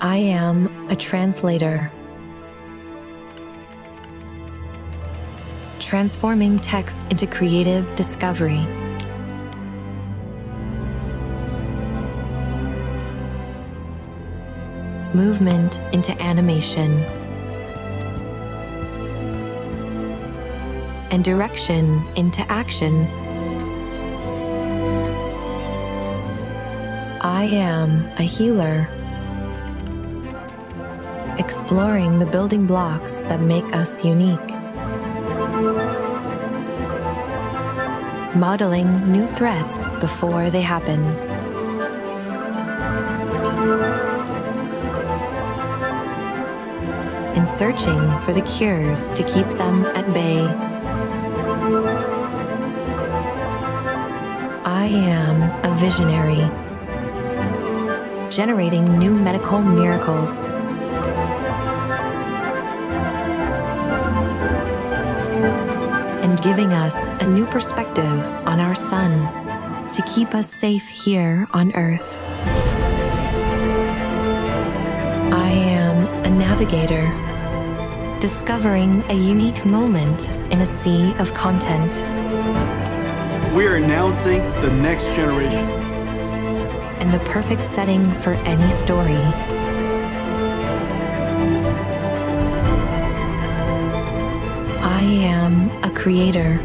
I am a translator. Transforming text into creative discovery. Movement into animation. And direction into action. I am a healer exploring the building blocks that make us unique. Modeling new threats before they happen. And searching for the cures to keep them at bay. I am a visionary, generating new medical miracles giving us a new perspective on our sun to keep us safe here on Earth. I am a navigator, discovering a unique moment in a sea of content. We are announcing the next generation. And the perfect setting for any story. I am a creator.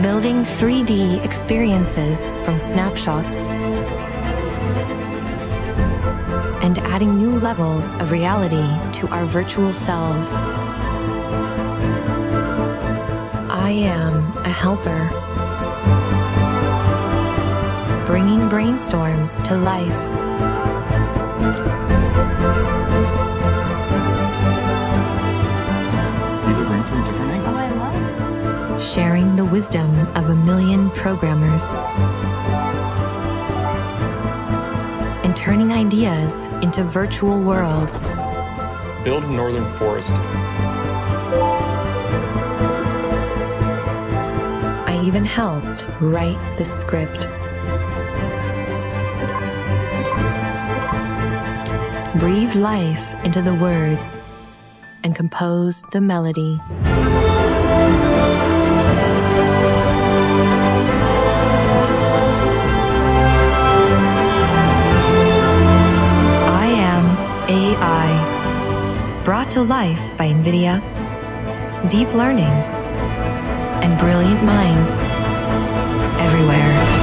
Building 3D experiences from snapshots and adding new levels of reality to our virtual selves. I am a helper, bringing brainstorms to life. Sharing the wisdom of a million programmers, and turning ideas into virtual worlds. Build Northern Forest. I even helped write the script. Breathe life into the words and composed the melody. to Life by NVIDIA, deep learning, and brilliant minds everywhere.